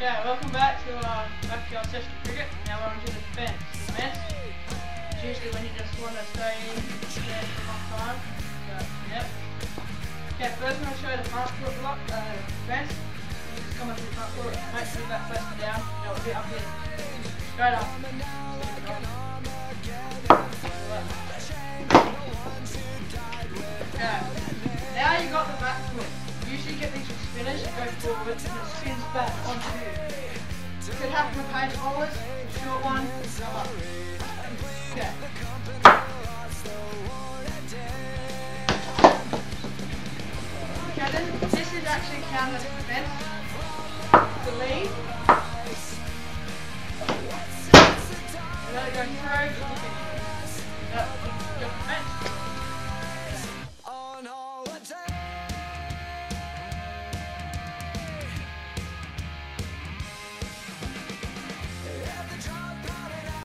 Okay, welcome back to our backyard session cricket. Now we're on to the defence. Defence is usually when you just want to stay there for a long time. But, yep. Okay, first I'm going to show you the front foot block, uh, defence. You just come onto the front foot, make sure that facing down. That will be up here. Straight up. Go forward and it spins back onto you. Could happen with pace bowlers, short one, up. Okay. Okay, then this is actually counted as. The lead. You gotta go through.